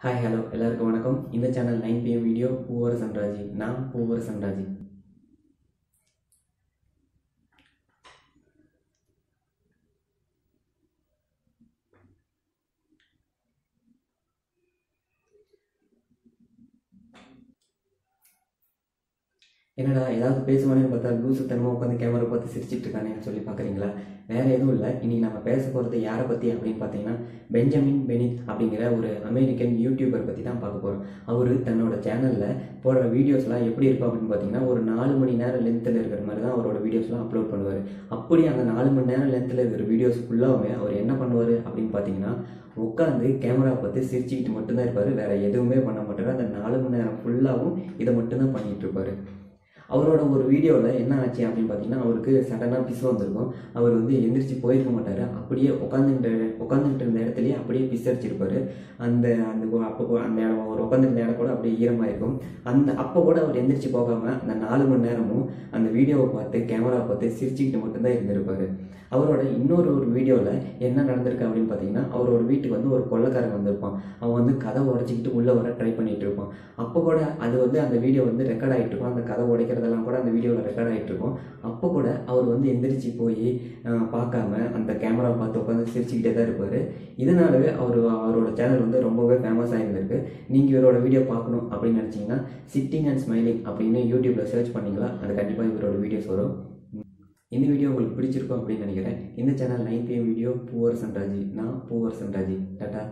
Hi hello எல்லாருக்கும் வணக்கம். இந்த சேனல் நைன் பிஎம் வீடியோ பூவர் சன்ராஜி நான் பூவர் சன்ராஜி என்னடா ஏதாவது பேசுவானே பார்த்தா லூசு தனமாக உட்காந்து கேமரா பார்த்து சிரிச்சிட்டு இருக்கானேன்னு சொல்லி பார்க்குறீங்களா? வேறு எதுவும் இல்லை. இன்றைக்கி நம்ம பேச போகிறது யாரை பற்றி அப்படின்னு பார்த்தீங்கன்னா பெஞ்சமின் பெனித் அப்படிங்கிற ஒரு அமெரிக்கன் யூடியூபர் பற்றி தான் பார்க்க போகிறோம் அவர் தன்னோட சேனலில் போடுற வீடியோஸ்லாம் எப்படி இருக்கும் அப்படின்னு பார்த்தீங்கன்னா ஒரு நாலு மணி நேரம் லென்த்தில் இருக்கிற மாதிரி தான் அவரோட வீடியோஸ்லாம் அப்லோட் பண்ணுவார். அப்படி அந்த நாலு மணி நேரம் லென்த்தில் இருக்கிற வீடியோஸ் ஃபுல்லாகவே அவர் என்ன பண்ணுவார் அப்படின்னு பார்த்தீங்கன்னா உட்காந்து கேமரா பார்த்து சிரிச்சுக்கிட்டு மட்டும்தான் இருப்பார். வேறு எதுவுமே பண்ண மாட்டார். அந்த நாலு மணி நேரம் ஃபுல்லாகவும் இதை மட்டும்தான் பண்ணிகிட்ருப்பார் அவரோட ஒரு வீடியோவில் என்ன ஆச்சு அப்படின்னு பார்த்தீங்கன்னா அவருக்கு சடனாக பிசு வந்திருக்கும். அவர் வந்து எந்திரிச்சு போயிருக்க மாட்டார். அப்படியே உட்காந்துட்டு உட்காந்துட்டு இருந்த இடத்துலயே அப்படியே பிஸ் அந்த அந்த அப்போ அந்த இடம் அவர் உட்காந்துருந்த இடம் கூட அப்படியே ஈரமாக இருக்கும் அந்த அப்போ கூட அவர் எந்திரிச்சு போகாமல் அந்த நாலு மணி நேரமும் அந்த வீடியோவை பார்த்து கேமரா பார்த்து சிரிச்சுக்கிட்டு மட்டும்தான் இருந்திருப்பாரு. அவரோட இன்னொரு ஒரு வீடியோவில் என்ன நடந்திருக்கு அப்படின்னு பார்த்தீங்கன்னா வீட்டுக்கு வந்து ஒரு கொள்ளக்காரன் வந்திருப்பான். அவன் வந்து கதை உடச்சிக்கிட்டு உள்ளே வர ட்ரை பண்ணிட்டு இருப்பான். அப்போ கூட அது வந்து அந்த வீடியோ வந்து ரெக்கார்ட் ஆகிட்டு இருக்கும். அந்த கதை உடைக்கிறதெல்லாம் கூட அந்த வீடியோவில் ரெக்கார்ட் ஆகிட்டு இருக்கும். அப்போ கூட அவர் வந்து எந்திரிச்சு போய் பார்க்காம அந்த கேமரா பார்த்து உட்காந்து சிரிச்சுக்கிட்டே தான் இருப்பார். இதனாலவே அவர் அவரோட சேனல் வந்து ரொம்பவே ஃபேமஸ் ஆகியிருந்திருக்கு நீங்கள் இவரோட வீடியோ பார்க்கணும் அப்படின்னு நினச்சிங்கன்னா சிட்டிங் அண்ட் ஸ்மைலிங் அப்படின்னு யூடியூப்பில் சர்ச் பண்ணிங்களா அது கண்டிப்பாக இவரோட வீடியோஸ் வரும். இந்த வீடியோ உங்களுக்கு பிடிச்சிருக்கும் அப்படின்னு நினைக்கிறேன். இந்த சேனல் நைன் பிஎம் வீடியோ பூவர் சன்ராஜி நான் பூவர் சன்ராஜி டாட்டா.